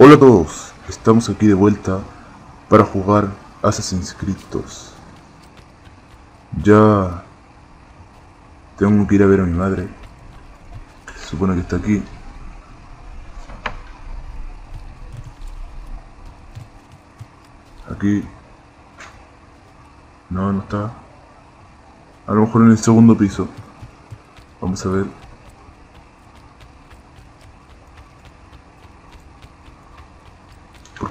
Hola a todos, estamos aquí de vuelta para jugar Assassin's Creed 2. Ya tengo que ir a ver a mi madre. Se supone que está aquí. Aquí. No, no está. A lo mejor en el segundo piso. Vamos a ver.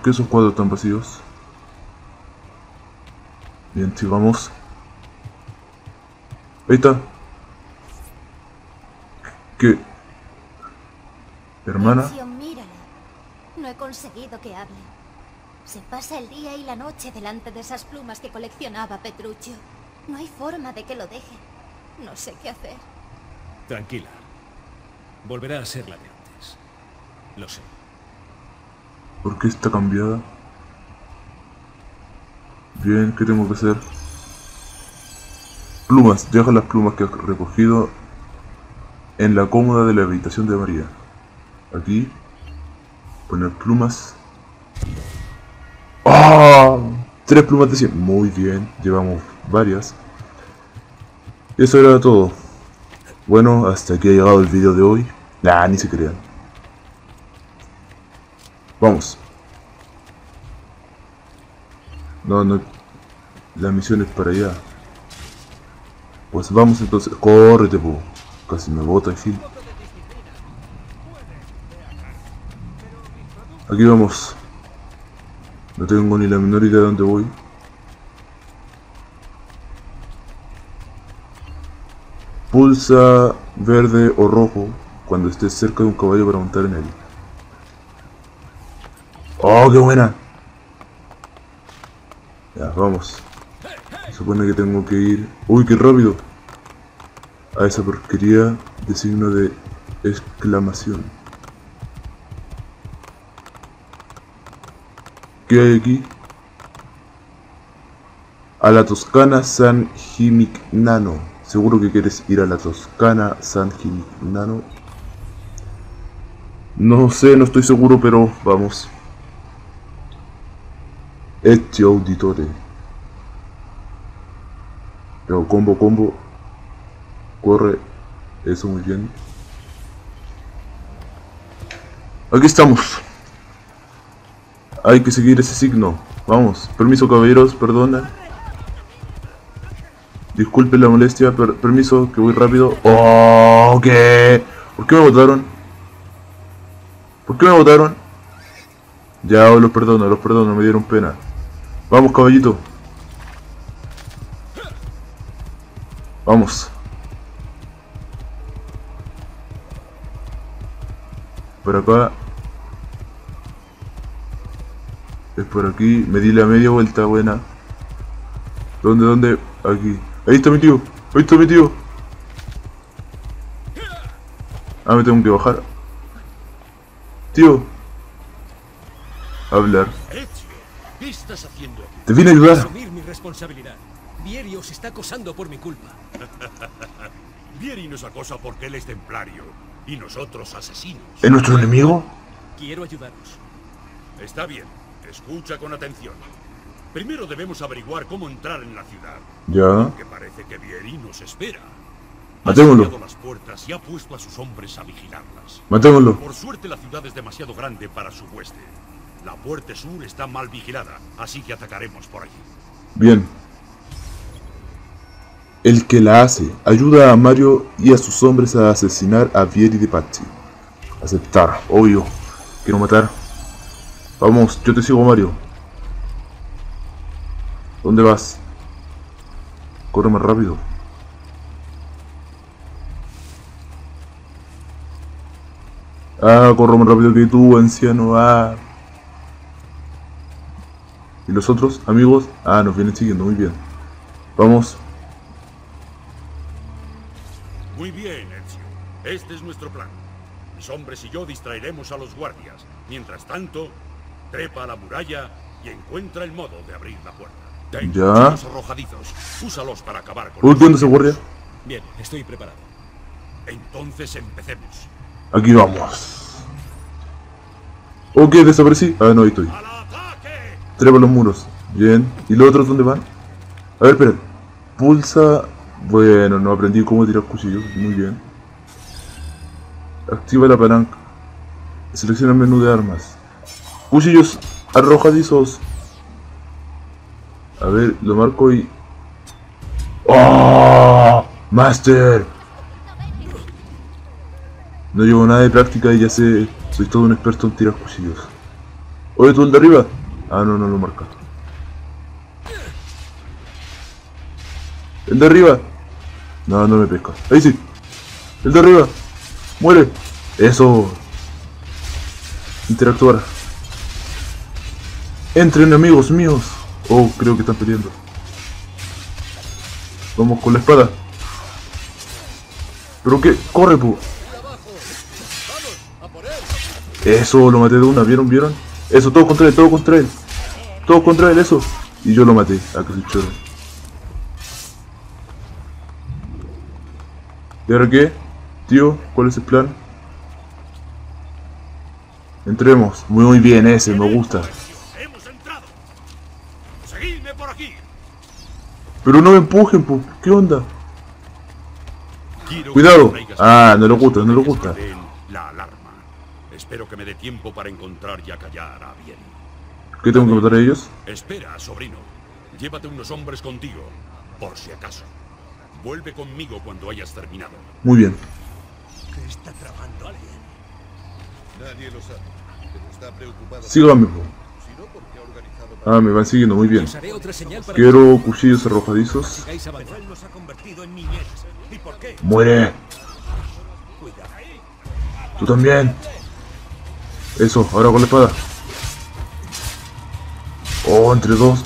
Qué esos cuadros están vacíos? Bien, si vamos. Ahí está. ¿Qué? ¿Hermana? Mírala. No he conseguido que hable. Se pasa el día y la noche delante de esas plumas que coleccionaba Petruccio. No hay forma de que lo deje. No sé qué hacer. Tranquila. Volverá a ser la de antes. Lo sé. ¿Por qué está cambiada? Bien, ¿qué tengo que hacer? Plumas, deja las plumas que has recogido en la cómoda de la habitación de María. Aquí, poner plumas. ¡Ah! Tres plumas de 100. Muy bien, llevamos varias. Eso era todo. Bueno, hasta aquí ha llegado el vídeo de hoy. Nah, ni se crean. Vamos. No, no. La misión es para allá. Pues vamos entonces. Córrete, po. Casi me bota el fin. Aquí vamos. No tengo ni la menor idea de dónde voy. Pulsa verde o rojo cuando estés cerca de un caballo para montar en él. ¡Oh, qué buena! Ya, vamos. Supone que tengo que ir... ¡Uy, qué rápido! A esa porquería de signo de exclamación. ¿Qué hay aquí? A la Toscana San Gimignano. Seguro que quieres ir a la Toscana San Gimignano. No sé, no estoy seguro, pero vamos. Este auditore. Pero combo, combo. Corre. Eso muy bien. Aquí estamos. Hay que seguir ese signo. Vamos. Permiso, caballeros, perdona. Disculpe la molestia, per- permiso, que voy rápido. ¡Oh! ¿Por qué me votaron? ¿Por qué me votaron? Ya, los perdono, los perdono, me dieron pena. Vamos, caballito. Vamos. Por acá. Es por aquí. Me di la media vuelta, buena. ¿Dónde, dónde? Aquí. Ahí está mi tío. Ahí está mi tío. Ah, me tengo que bajar. Tío. Hablar. Ezio, ¿qué estás haciendo aquí? Te vine a ayudar. Asumir mi responsabilidad. Vieri os está acosando por mi culpa. Vieri nos acosa porque él es templario y nosotros asesinos. ¿Es nuestro enemigo? Quiero ayudaros. Está bien, escucha con atención. Primero debemos averiguar cómo entrar en la ciudad, Ya. que parece que Vieri nos espera. Ha Matémoslo. sellado las puertas y ha puesto a sus hombres a vigilarlas. Matémoslo. Por suerte la ciudad es demasiado grande para su hueste. La puerta sur está mal vigilada, así que atacaremos por allí. Bien. El que la hace ayuda a Mario y a sus hombres a asesinar a Vieri de Pazzi. Aceptar, obvio. Quiero matar. Vamos, yo te sigo, Mario. ¿Dónde vas? Corre más rápido. Ah, corro más rápido que tú, anciano. Ah. ¿Y los otros amigos? Ah, nos vienen siguiendo, muy bien. Vamos. Muy bien, Ezio. Este es nuestro plan. Mis hombres y yo distraeremos a los guardias. Mientras tanto, trepa a la muralla y encuentra el modo de abrir la puerta. Ten Ya. cuchillos arrojadizos. Úsalos para acabar con Uy, los ¿dónde se guardia? Bien, estoy preparado. Entonces empecemos. Aquí vamos. Ok, desaparecí. Ah, no, ahí estoy. Trepa los muros. Bien. ¿Y los otros dónde van? A ver, espera. Pulsa. Bueno, no aprendí cómo tirar cuchillos. Muy bien. Activa la palanca. Selecciona el menú de armas. Cuchillos arrojadizos. A ver, lo marco y. ¡Oh! ¡Master! No llevo nada de práctica y ya sé. Soy todo un experto en tirar cuchillos. Oye, tú el de arriba. Ah, no, no lo marca. El de arriba. No, no me pesca. Ahí sí. El de arriba. Muere. Eso. Interactuar. Entren amigos míos. Oh, creo que están peleando. Vamos con la espada. ¿Pero qué? ¡Corre, pu! Eso, lo maté de una, ¿vieron? ¿Vieron? Eso, todo contra él, todo contra él. Todo contra él, eso. Y yo lo maté, a choro. ¿Y ahora qué? Tío, ¿cuál es el plan? Entremos. Muy bien ese, me gusta. ¡Hemos entrado! ¡Seguidme por aquí! Pero no me empujen, pu. ¿Qué onda? Cuidado. Ah, no le gusta, no le gusta. Espero que me dé tiempo para encontrar y acallar a bien. ¿Qué tengo que matar a ellos? Espera, sobrino. Llévate unos hombres contigo, por si acaso. Vuelve conmigo cuando hayas terminado. Muy bien. ¿Qué está tramando alguien? Nadie lo sabe, pero está preocupado. Síganme, pu. Si no, porque ha organizado Ah, me van siguiendo, muy bien. Quiero cuchillos arrojadizos. ¡Muere! Cuidado. Tú también. Eso, ahora con la espada. Oh, entre dos.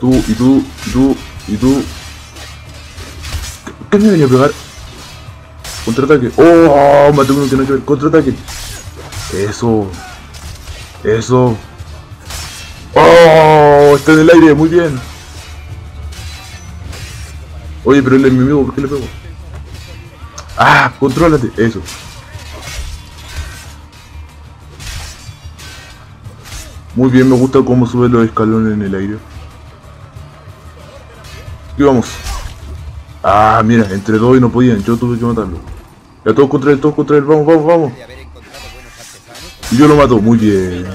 Tú y tú y tú y tú. ¿Qué, me venía a pegar? Contraataque. Oh, maté uno que no hay que ver. Contraataque. Eso. Eso. Oh, está en el aire, muy bien. Oye, pero el enemigo, ¿por qué le pego? Ah, contrólate, eso. Muy bien, me gusta cómo sube los escalones en el aire. Aquí vamos. Ah, mira, entre dos y no podían, yo tuve que matarlo. Ya todos contra él, todos contra él, vamos, vamos, vamos. Y yo lo mato, muy bien.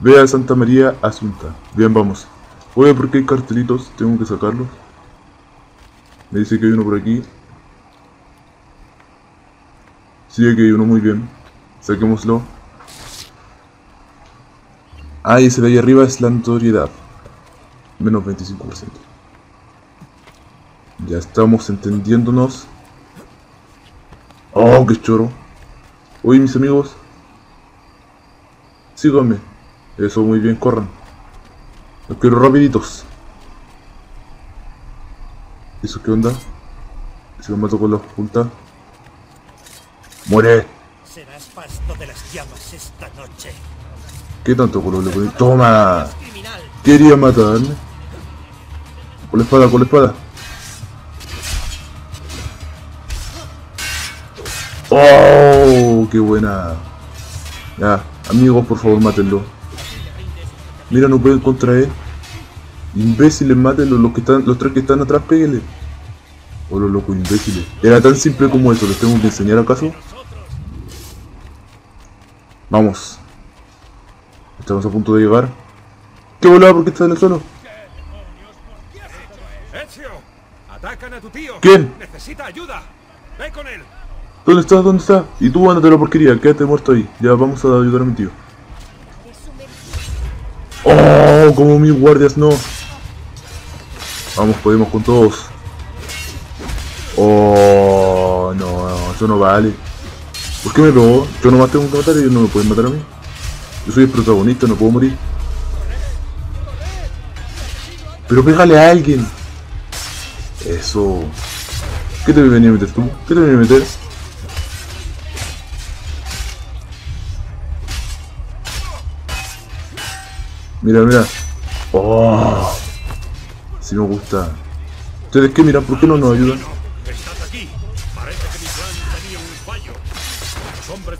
Ve a Santa María Asunta. Bien, vamos. Oye, porque hay cartelitos, tengo que sacarlos. Me dice que hay uno por aquí. Sí, aquí hay uno muy bien. Saquémoslo. Ah, y ese de ahí arriba es la notoriedad. Menos 25%. Ya estamos entendiéndonos. Oh, qué choro. Oye, mis amigos. Síganme. Eso, muy bien, corran. Los quiero rapiditos. ¿Eso qué onda? Se lo mato con la oculta. ¡Muere! Serás pasto de las llamas esta noche. ¿Qué tanto color le? ¡Toma! Quería matarme. Con la espada, con la espada. ¡Oh! ¡Qué buena! Ya, amigos, por favor, mátenlo. Mira, no pueden contraer. Imbéciles, mátenlo. Los, que están, los tres que están atrás, péguenle. Oh, los locos imbéciles. Era tan simple como eso. ¿Les tengo que enseñar acaso? Vamos. Estamos a punto de llegar. ¿Qué volaba? ¿Por qué está en el suelo? ¡Ezio! ¡Atacan a tu tío! ¿Quién? ¡Necesita ayuda! ¡Ve con él! ¿Dónde está? ¿Dónde está? Y tú ándate la porquería, quédate muerto ahí. Ya vamos a ayudar a mi tío. ¡Oh! Como mis guardias, no. Vamos, podemos con todos. ¡Oh! No, no, eso no vale. ¿Por qué me pegó? Yo nomás tengo que matar y ellos no me pueden matar a mí. Yo soy el protagonista, no puedo morir. Pero pégale a alguien. Eso. ¿Qué te venía a meter tú? ¿Qué te venía a meter? Mira, mira. Oh, sí me gusta. ¿Ustedes qué miran? ¿Por qué no nos ayudan?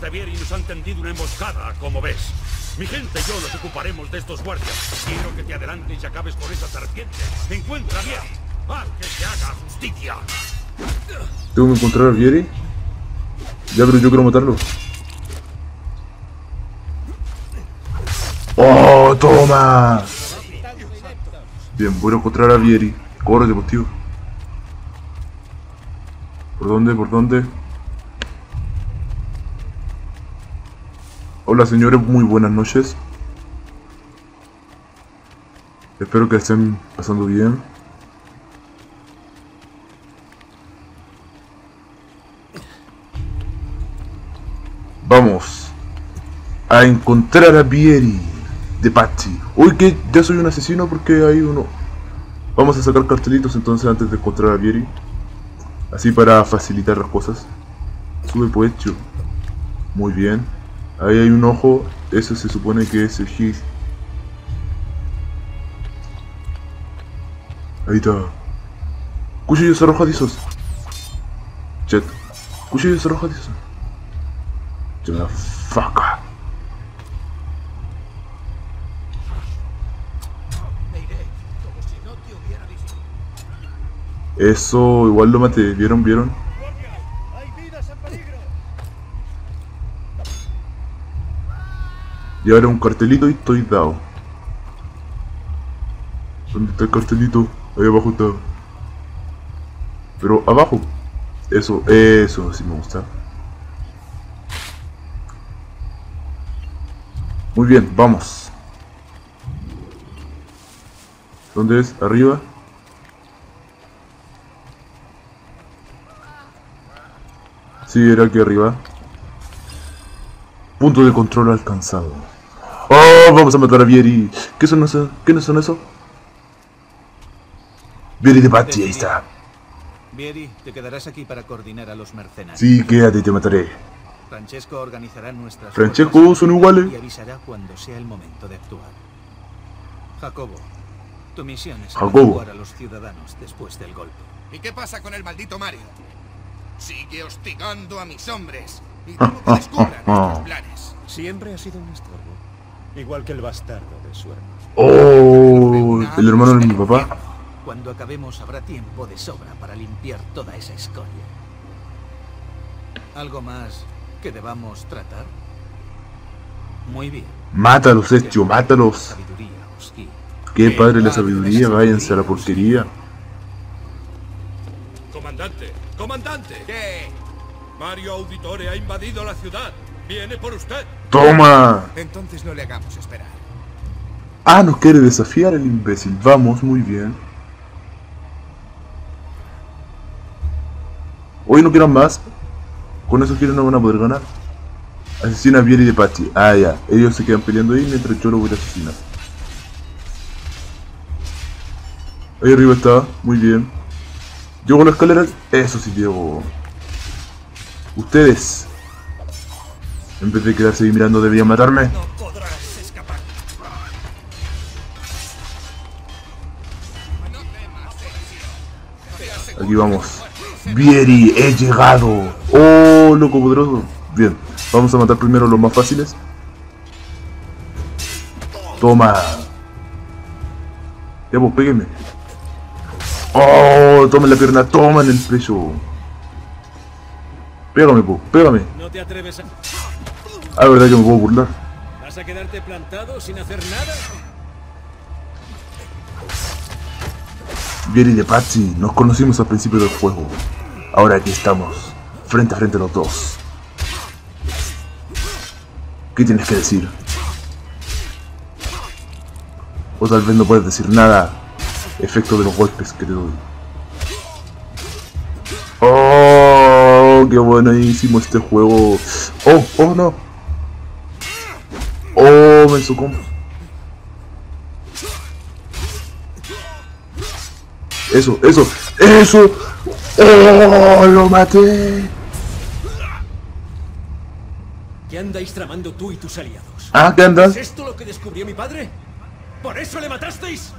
Los hombres de Vieri nos han tendido una emboscada, como ves. Mi gente y yo nos ocuparemos de estos guardias. Quiero que te adelantes y acabes con esa serpiente. Encuentra Vieri. Haz que se haga justicia. Tengo que encontrar a Vieri. Ya, pero yo quiero matarlo. ¡Oh, toma! Bien, voy a encontrar a Vieri. Corre, deportivo. ¿Por dónde? ¿Por dónde? Hola señores, muy buenas noches. Espero que estén pasando bien. Vamos a encontrar a Vieri de Patsy. Uy, que ya soy un asesino porque hay uno. Vamos a sacar cartelitos entonces antes de encontrar a Vieri. Así para facilitar las cosas. Sube poecho. Muy bien. Ahí hay un ojo. Eso se supone que es el hit. Ahí está. Cuchillos arrojadizos. Chet. Cuchillos arrojadizos. Ya, hubiera visto. Eso igual lo maté. ¿Vieron? ¿Vieron? Y ahora un cartelito y estoy dado. ¿Dónde está el cartelito? Ahí abajo está. Pero abajo. Eso, eso sí me gusta. Muy bien, vamos. ¿Dónde es? ¿Arriba? Sí, era aquí arriba. Punto de control alcanzado. Vamos a matar a Vieri. ¿Qué son eso? ¿Qué son eso? Vieri de Patsy, ahí está. Vieri, te quedarás aquí para coordinar a los mercenarios. Sí, quédate, te mataré. Francesco organizará nuestras Francesco, son iguales. y avisará cuando sea el momento de actuar. Jacobo, tu misión es Jacobo. evacuar a los ciudadanos después del golpe. ¿Y qué pasa con el maldito Mario? Sigue hostigando a mis hombres y Ah, temo que descubran nuestros planes. Siempre ha sido un estorbo. Igual que el bastardo de su hermano. ¡Oh! El hermano de mi papá. Cuando acabemos habrá tiempo de sobra para limpiar toda esa escoria. ¿Algo más que debamos tratar? Muy bien. Mátalos, hecho, mátalos. Qué padre la sabiduría, váyanse a la porquería. Comandante, comandante. ¿Qué? Mario Auditore ha invadido la ciudad. Viene por usted. ¡Toma! Entonces no le hagamos esperar. Ah, nos quiere desafiar el imbécil. Vamos, muy bien. Hoy no quieran más. Con eso quieren no van a poder ganar. Asesina a Vieri de Pachi. Ah, ya. Ellos se quedan peleando ahí mientras yo lo voy a asesinar. Ahí arriba está. Muy bien. Llego a las escaleras. Eso sí llego. Ustedes. En vez de quedarse ahí mirando deberían matarme. No podrás escapar. Aquí vamos. Vieri, he llegado. Oh, loco poderoso. Bien, vamos a matar primero los más fáciles. Toma. Ya vos, pégueme. Oh, toma en la pierna, toma en el pecho. Pégame, po, pégame. ¿No te atreves a... Ah, verdad que me puedo burlar. ¿Vas a quedarte plantado sin hacer nada? Vieri de Patsy, nos conocimos al principio del juego. Ahora aquí estamos, frente a frente los dos. ¿Qué tienes que decir? O tal vez no puedes decir nada. Efecto de los golpes que te doy. ¡Oh! ¡Qué buenísimo este juego! ¡Oh! ¡Oh, no! Me sucumbo. Eso, eso, eso. ¡Oh! Lo maté. ¿Qué andáis tramando tú y tus aliados? Ah, ¿qué andas? ¿Es esto lo que descubrió mi padre? ¿Por eso le matasteis?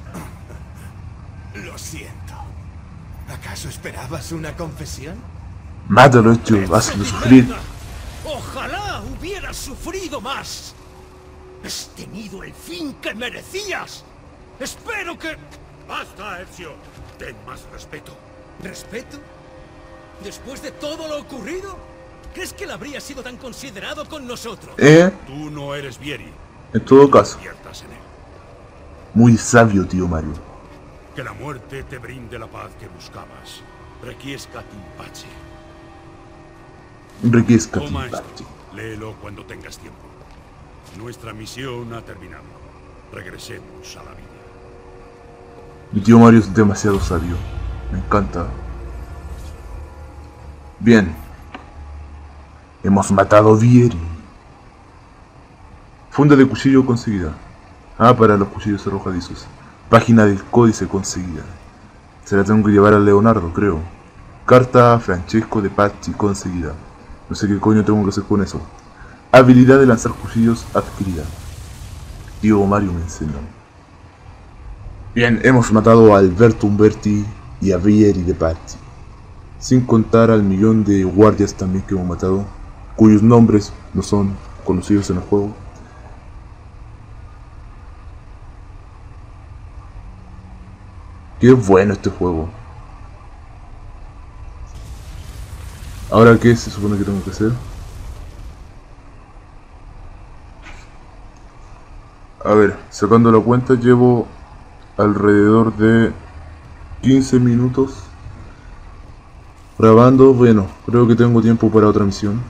Lo siento. ¿Acaso esperabas una confesión? Mátalo, hecho. Hazlo sufrir. ¡Ojalá! pedido más. Has tenido el fin que merecías. Espero que... ¡Basta, Ezio! Ten más respeto. ¿Respeto? ¿Después de todo lo ocurrido? ¿Crees que él habría sido tan considerado con nosotros? Eh, Tú no eres Vieri. en todo caso, Viertas en él. muy sabio, tío Mario. Que la muerte te brinde la paz que buscabas. Requiescat in pace. Enriquezca Toma esto. Timpachi. Léelo cuando tengas tiempo. Nuestra misión ha terminado. Regresemos a la vida. Mi tío Mario es demasiado sabio. Me encanta. Bien. Hemos matado a Vieri. Funda de cuchillo conseguida. Ah, para los cuchillos arrojadizos. Página del códice conseguida. Se la tengo que llevar a Leonardo, creo. Carta a Francesco de Pazzi conseguida. No sé qué coño tengo que hacer con eso. Habilidad de lanzar cuchillos adquirida. Tío Mario me. Bien, hemos matado a Alberto Umberti y a Vieri de Pazzi. Sin contar al millón de guardias también que hemos matado, cuyos nombres no son conocidos en el juego. Qué bueno este juego. Ahora, ¿qué se supone que tengo que hacer? A ver, sacando la cuenta, llevo alrededor de 15 minutos grabando. Bueno, creo que tengo tiempo para otra misión.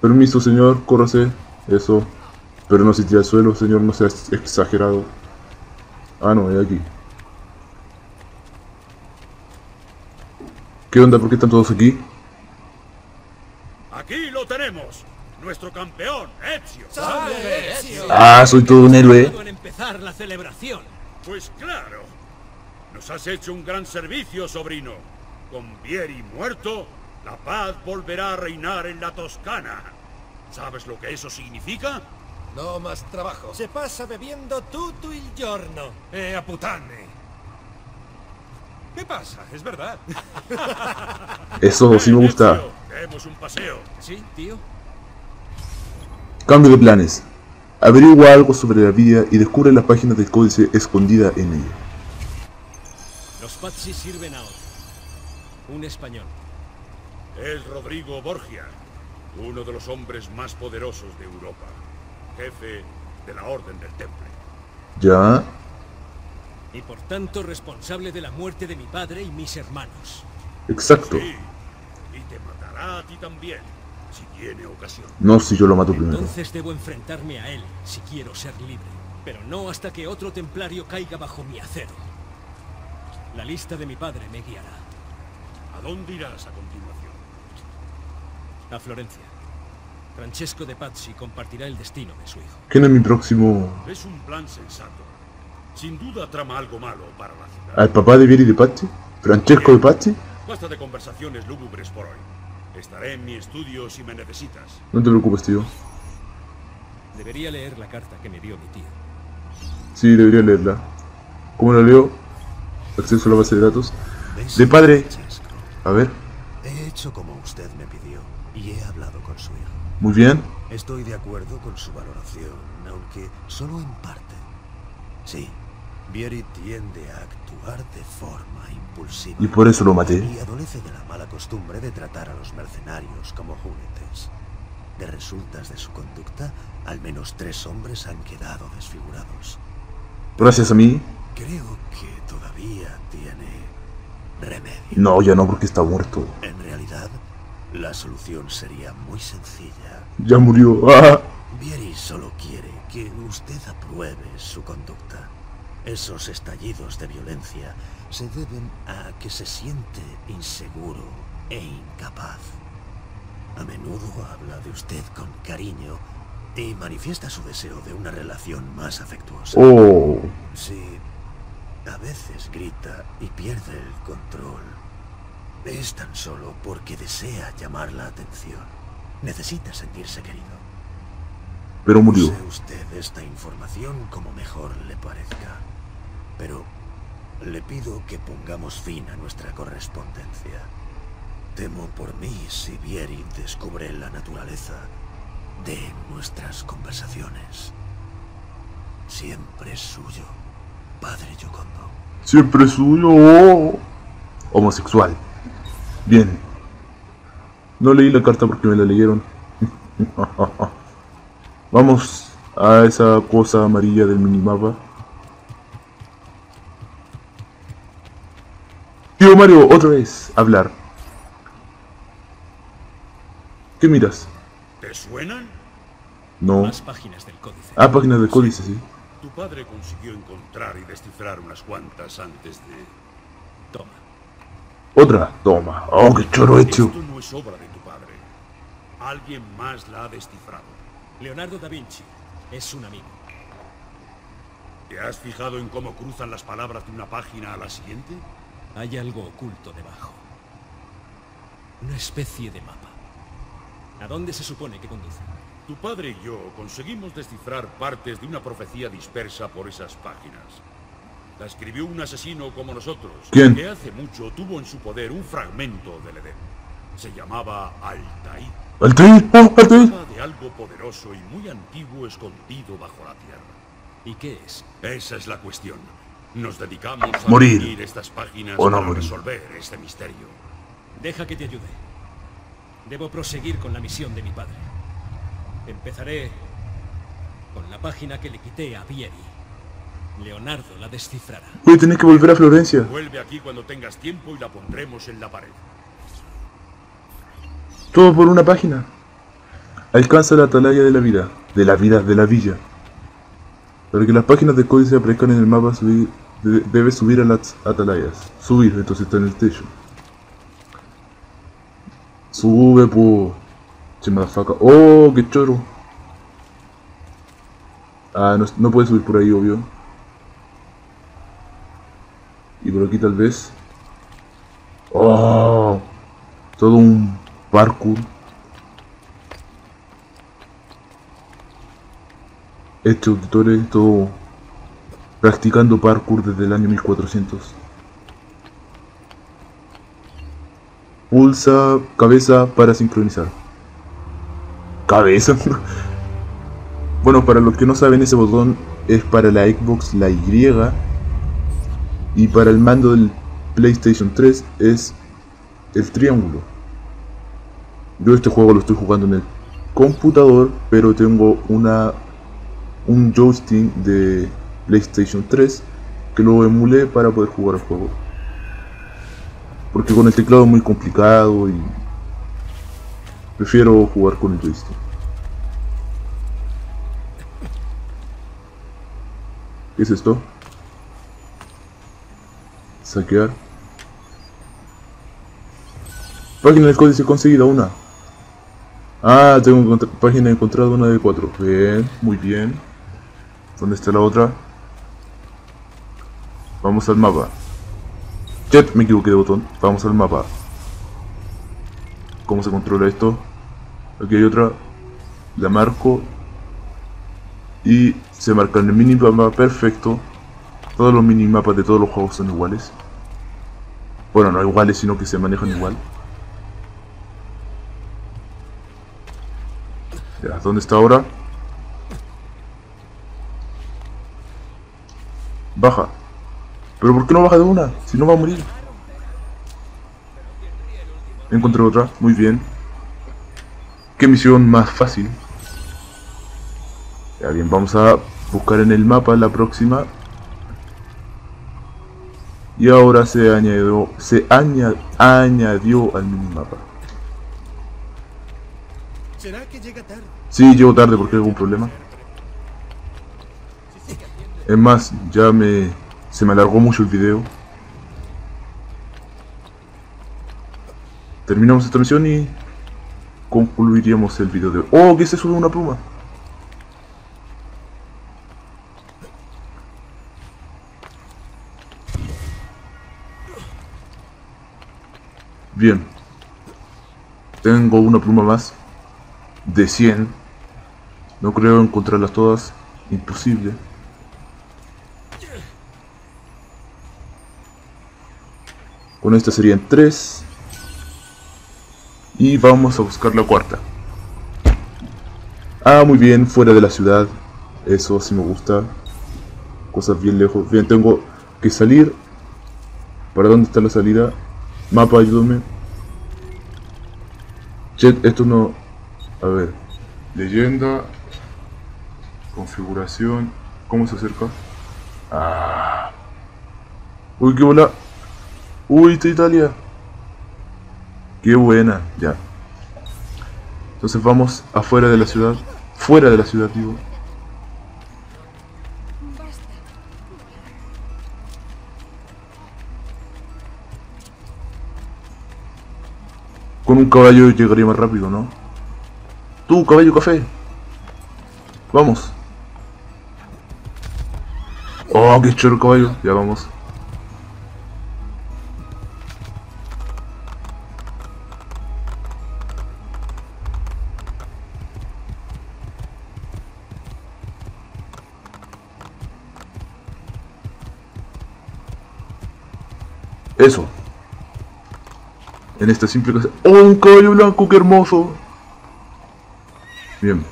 Permiso, señor, córrase. Eso. Pero no se tire al suelo, señor, no sea exagerado. Ah, no, es aquí. ¿Qué onda? ¿Por qué están todos aquí? Aquí lo tenemos. Nuestro campeón, Ezio. Ah, soy todo un héroe. en empezar la celebración. Pues claro. Nos has hecho un gran servicio, sobrino. Con Vieri muerto, la paz volverá a reinar en la Toscana. ¿Sabes lo que eso significa? No más trabajo. Se pasa bebiendo tutto il giorno. Eh, a putarme. ¿Qué pasa? Es verdad. Eso sí me gusta. Demos un paseo. ¿Sí, tío? Cambio de planes. Averigua algo sobre la vida y descubre la página del códice escondida en ella. Los Pazzi sirven a otro. Un español. Es Rodrigo Borgia, uno de los hombres más poderosos de Europa. Jefe de la Orden del Temple. ¿Ya? Y por tanto responsable de la muerte de mi padre y mis hermanos. Exacto. Sí, y te matará a ti también, si tiene ocasión. No si yo lo mato primero. Entonces debo enfrentarme a él si quiero ser libre. Pero no hasta que otro templario caiga bajo mi acero. La lista de mi padre me guiará. ¿A dónde irás a continuación? A Florencia. Francesco de Pazzi compartirá el destino de su hijo. ¿Quién es mi próximo? Es un plan sensato. Sin duda trama algo malo para la ciudad. ¿Al papá de Vieri de Pazzi? ¿Francesco de Pazzi? Basta de conversaciones lúgubres por hoy. Estaré en mi estudio si me necesitas. No te preocupes, tío. Debería leer la carta que me dio mi tío. Sí, debería leerla. ¿Cómo la leo? Acceso a la base de datos. ¿Ves, De padre. A ver. He hecho como usted me pidió y he hablado con su hijo. Muy bien. Estoy de acuerdo con su valoración, aunque solo en parte. Sí, Vieri tiende a actuar de forma impulsiva. Y por eso lo maté. Y adolece de la mala costumbre de tratar a los mercenarios como juguetes. De resultas de su conducta, al menos tres hombres han quedado desfigurados. Gracias a mí. Creo que todavía tiene remedio. No, ya no, porque está muerto. En realidad, la solución sería muy sencilla. Ya murió. Vieri solo quiere que usted apruebe su conducta. Esos estallidos de violencia se deben a que se siente inseguro e incapaz. A menudo habla de usted con cariño y manifiesta su deseo de una relación más afectuosa. Oh. Sí, a veces grita y pierde el control. Es tan solo porque desea llamar la atención. Necesita sentirse querido. Pero murió. Use usted esta información como mejor le parezca. Pero le pido que pongamos fin a nuestra correspondencia. Temo por mí si Vieri descubre la naturaleza de nuestras conversaciones. Siempre suyo, padre Yokondo. Siempre suyo. oh. Homosexual. Bien. No leí la carta porque me la leyeron. Vamos a esa cosa amarilla del minimapa. Tío Mario, otra vez, hablar. ¿Qué miras? ¿Te suenan? No. Más páginas del códice. Ah, página de códice, sí. Tu padre consiguió encontrar y descifrar unas cuantas antes de... Toma. Otra. Toma. Oh, qué choro hecho. Esto no es obra de tu padre. Alguien más la ha descifrado. Leonardo da Vinci es un amigo. ¿Te has fijado en cómo cruzan las palabras de una página a la siguiente? Hay algo oculto debajo. Una especie de mapa. ¿A dónde se supone que conduce? Tu padre y yo conseguimos descifrar partes de una profecía dispersa por esas páginas. La escribió un asesino como nosotros, ¿Quién? que hace mucho tuvo en su poder un fragmento del Edén. Se llamaba Altair. Altair, oh, Altair. Hablaba de algo poderoso y muy antiguo escondido bajo la tierra. ¿Y qué es? Esa es la cuestión. Nos dedicamos a Morir. estas páginas O no para morir. resolver este misterio. Deja que te ayude. Debo proseguir con la misión de mi padre. Empezaré con la página que le quité a Vieri. Leonardo la descifrará. Voy a tener que volver a Florencia. Vuelve aquí cuando tengas tiempo y la pondremos en la pared. Todo por una página. Alcanza la atalaya de la vida. De la vida de la villa. Para que las páginas de códice aparezcan en el mapa, subir, de- debes subir a las atalayas. Subir, entonces está en el techo. Sube, po. Che, motherfucker. Oh, qué choro. Ah, no, no puedes subir por ahí, obvio. Y por aquí tal vez. Oh, todo un parkour. Estos auditores, todo practicando parkour desde el año 1400. Pulsa cabeza para sincronizar. Cabeza. bueno, para los que no saben, ese botón es para la Xbox, la Y. Y para el mando del PlayStation 3 es el triángulo. Yo este juego lo estoy jugando en el computador, pero tengo una un joystick de PlayStation 3 que lo emulé para poder jugar el juego. Porque con el teclado es muy complicado y prefiero jugar con el joystick. ¿Qué es esto? Saquear. Página del códice conseguida, una. Ah, tengo página encontrada, una de cuatro. Bien, muy bien. ¿Dónde está la otra? Vamos al mapa. Jet, me equivoqué de botón. Vamos al mapa. ¿Cómo se controla esto? Aquí hay otra. La marco. Y se marca en el minimapa perfecto. Todos los minimapas de todos los juegos son iguales. Bueno, no iguales, sino que se manejan igual. Ya, ¿dónde está ahora? Baja. ¿Pero por qué no baja de una? Si no va a morir. Encontré otra, muy bien. ¿Qué misión más fácil? Ya bien, vamos a buscar en el mapa la próxima. Y ahora se añadió, se aña- añadió al minimapa. ¿Será que llega tarde? Sí, llego tarde porque hay algún problema. Es más, ya me... Se me alargó mucho el video. Terminamos esta misión y... Concluiríamos el video de... ¡Oh! ¿Qué es eso de una pluma? Bien. Tengo una pluma más de 100. No creo encontrarlas todas. Imposible. Con esta serían 3. Y vamos a buscar la cuarta. Ah, muy bien, fuera de la ciudad. Eso sí me gusta. Cosas bien lejos. Bien, tengo que salir. ¿Para dónde está la salida? Mapa, ayúdame. Chet, esto no... A ver. Leyenda. Configuración. ¿Cómo se acerca? Ah. Uy, qué bola. Uy, está Italia. Qué buena. Ya. Entonces vamos afuera de la ciudad. Fuera de la ciudad, digo. Con un caballo llegaría más rápido, ¿no? Tú, caballo café. Vamos. Oh, qué choro caballo. Ya vamos. En esta simple casa. ¡Oh, un caballo blanco! ¡Qué hermoso! Bien.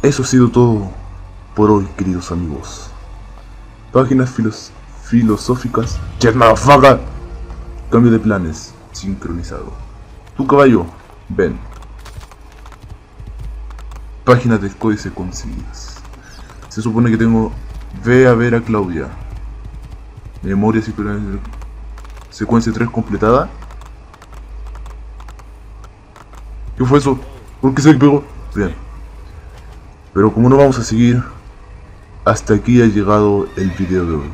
Eso ha sido todo por hoy, queridos amigos. Páginas filos filosóficas. ¡Jet motherfucker! Cambio de planes. Sincronizado. Tu caballo. Ven. Páginas de códice conseguidas. Se supone que tengo... Ve a ver a Claudia. Memoria. Secuencia 3 completada. ¿Qué fue eso? ¿Por qué se pegó? Bien. Pero como no vamos a seguir, hasta aquí ha llegado el video de hoy.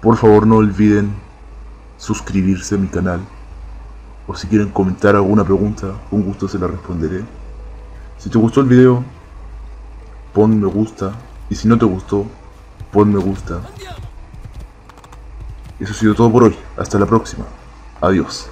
Por favor no olviden suscribirse a mi canal. O si quieren comentar alguna pregunta, con gusto se la responderé. Si te gustó el video, pon me gusta. Y si no te gustó, pon me gusta. Eso ha sido todo por hoy. Hasta la próxima. Adiós.